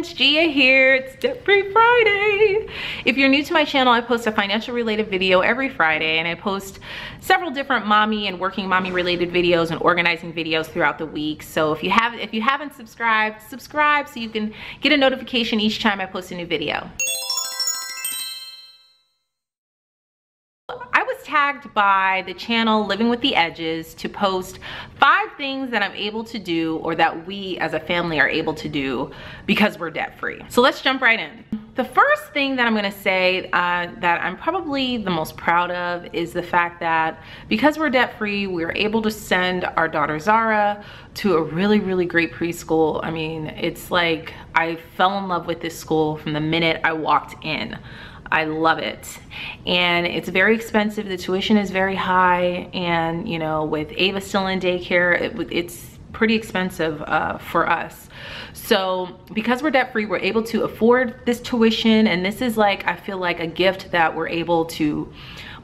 friends, Jia here. It's Debt Free Friday. If you're new to my channel, I post a financial related video every Friday and I post several different mommy and working mommy related videos and organizing videos throughout the week. So if you have if you haven't subscribed, subscribe so you can get a notification each time I post a new video. Tagged by the channel Living with the Edges to post five things that I'm able to do or that we as a family are able to do because we're debt free. So let's jump right in. The first thing that I'm gonna say uh, that I'm probably the most proud of is the fact that because we're debt free, we are able to send our daughter Zara to a really, really great preschool. I mean, it's like I fell in love with this school from the minute I walked in. I love it. And it's very expensive. The tuition is very high. And, you know, with Ava still in daycare, it, it's pretty expensive uh, for us. So because we're debt free, we're able to afford this tuition. And this is like, I feel like a gift that we're able to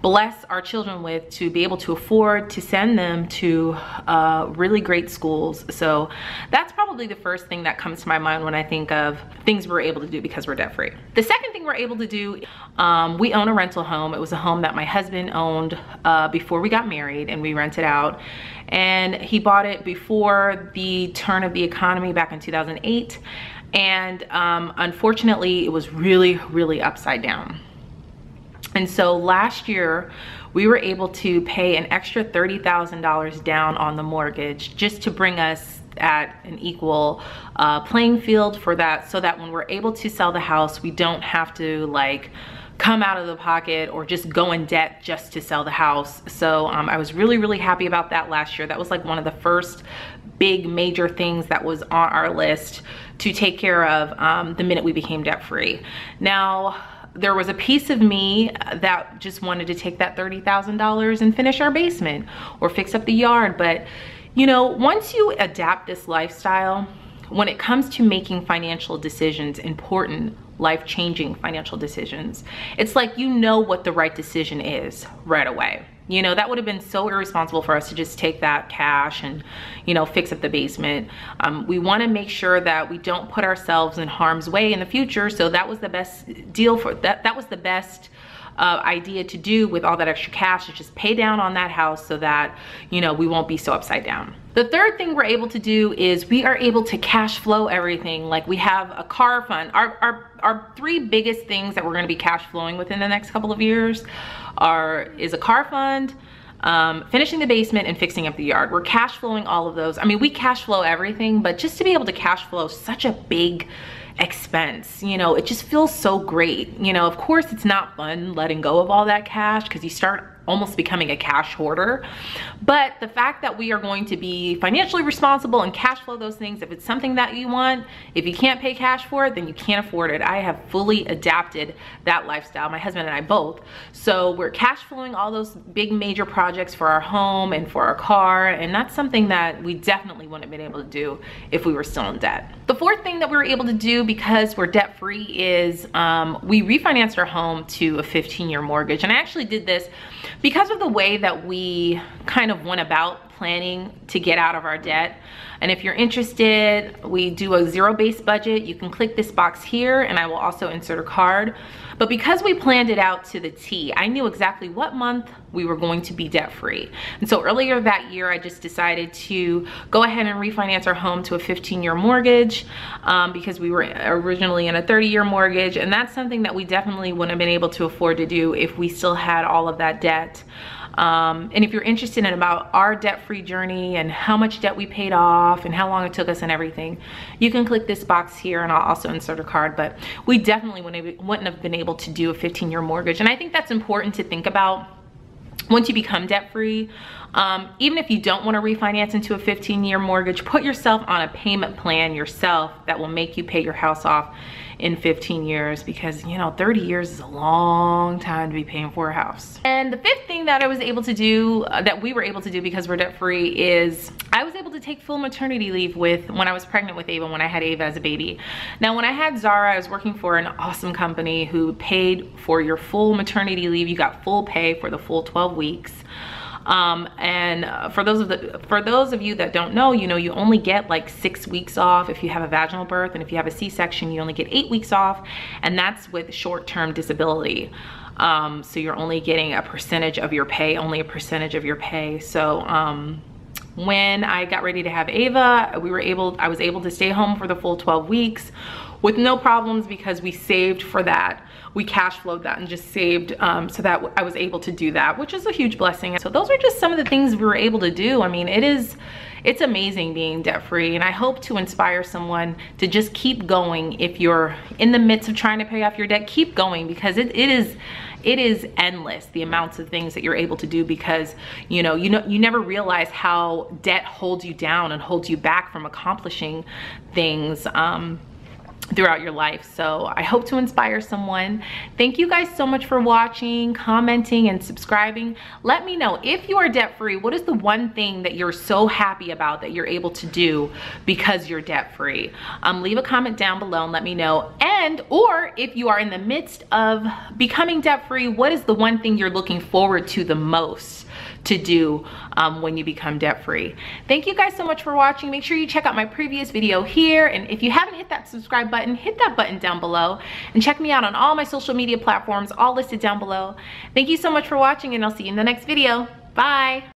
bless our children with to be able to afford to send them to uh, really great schools. So that's probably the first thing that comes to my mind when I think of things we're able to do because we're debt free. The second we're able to do, um, we own a rental home. It was a home that my husband owned uh, before we got married and we rented out. And he bought it before the turn of the economy back in 2008. And um, unfortunately, it was really, really upside down. And so last year, we were able to pay an extra $30,000 down on the mortgage just to bring us at an equal uh, playing field for that so that when we're able to sell the house, we don't have to like come out of the pocket or just go in debt just to sell the house. So um, I was really, really happy about that last year. That was like one of the first big major things that was on our list to take care of um, the minute we became debt free. Now, there was a piece of me that just wanted to take that $30,000 and finish our basement or fix up the yard. But, you know, once you adapt this lifestyle, when it comes to making financial decisions, important life-changing financial decisions, it's like you know what the right decision is right away. You know, that would have been so irresponsible for us to just take that cash and, you know, fix up the basement. Um, we want to make sure that we don't put ourselves in harm's way in the future. So that was the best deal for that. That was the best uh, idea to do with all that extra cash is just pay down on that house so that, you know, we won't be so upside down. The third thing we're able to do is we are able to cash flow everything. Like we have a car fund. Our, our, our three biggest things that we're gonna be cash flowing within the next couple of years are is a car fund, um, finishing the basement and fixing up the yard. We're cash flowing all of those. I mean, we cash flow everything, but just to be able to cash flow such a big expense, you know, it just feels so great. You know, of course it's not fun letting go of all that cash because you start almost becoming a cash hoarder. But the fact that we are going to be financially responsible and cash flow those things, if it's something that you want, if you can't pay cash for it, then you can't afford it. I have fully adapted that lifestyle, my husband and I both. So we're cash flowing all those big major projects for our home and for our car. And that's something that we definitely wouldn't have been able to do if we were still in debt. The fourth thing that we were able to do because we're debt free is um, we refinanced our home to a 15 year mortgage. And I actually did this because of the way that we kind of went about planning to get out of our debt. And if you're interested, we do a zero-based budget. You can click this box here and I will also insert a card. But because we planned it out to the T, I knew exactly what month we were going to be debt free. And so earlier that year, I just decided to go ahead and refinance our home to a 15 year mortgage um, because we were originally in a 30 year mortgage. And that's something that we definitely wouldn't have been able to afford to do if we still had all of that debt. Um, and if you're interested in about our debt-free journey and how much debt we paid off and how long it took us and everything, you can click this box here and I'll also insert a card. But we definitely wouldn't have been able to do a 15-year mortgage. And I think that's important to think about once you become debt free, um, even if you don't want to refinance into a 15 year mortgage, put yourself on a payment plan yourself that will make you pay your house off in 15 years because you know 30 years is a long time to be paying for a house. And the fifth thing that i was able to do uh, that we were able to do because we're debt free is i was able to take full maternity leave with when i was pregnant with ava when i had ava as a baby. Now when i had zara i was working for an awesome company who paid for your full maternity leave. You got full pay for the full 12 weeks Um, and uh, for those of the for those of you that don't know, you know, you only get like six weeks off if you have a vaginal birth, and if you have a C-section, you only get eight weeks off, and that's with short-term disability. Um, so you're only getting a percentage of your pay, only a percentage of your pay. So um, when I got ready to have Ava, we were able, I was able to stay home for the full 12 weeks with no problems because we saved for that. We cash flowed that and just saved um, so that I was able to do that, which is a huge blessing. So those are just some of the things we were able to do. I mean, it is, it's amazing being debt free and I hope to inspire someone to just keep going if you're in the midst of trying to pay off your debt, keep going because it, it is, it is endless the amounts of things that you're able to do because you know you know you never realize how debt holds you down and holds you back from accomplishing things. Um, throughout your life. So I hope to inspire someone. Thank you guys so much for watching, commenting, and subscribing. Let me know if you are debt free, what is the one thing that you're so happy about that you're able to do because you're debt free? Um, leave a comment down below and let me know. And, or if you are in the midst of becoming debt free, what is the one thing you're looking forward to the most? To do um, when you become debt free. Thank you guys so much for watching. Make sure you check out my previous video here. And if you haven't hit that subscribe button, hit that button down below and check me out on all my social media platforms, all listed down below. Thank you so much for watching and I'll see you in the next video. Bye.